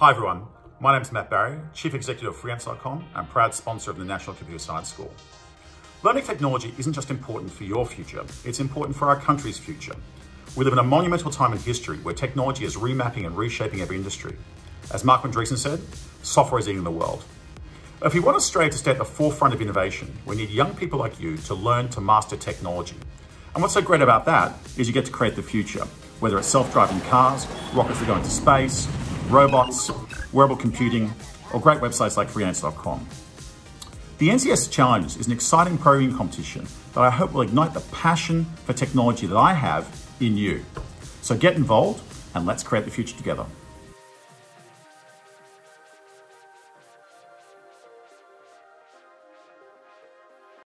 Hi everyone, my name is Matt Barrie, Chief Executive of Freelancer.com and proud sponsor of the National Computer Science School. Learning technology isn't just important for your future, it's important for our country's future. We live in a monumental time in history where technology is remapping and reshaping every industry. As Marc Andreessen said, software is eating the world. If we want Australia to stay at the forefront of innovation, we need young people like you to learn to master technology. And what's so great about that is you get to create the future, whether it's self-driving cars, rockets that go into space, robots, wearable computing, or great websites like freelancer.com. The NCSS Challenges is an exciting programming competition that I hope will ignite the passion for technology that I have in you. So get involved and let's create the future together.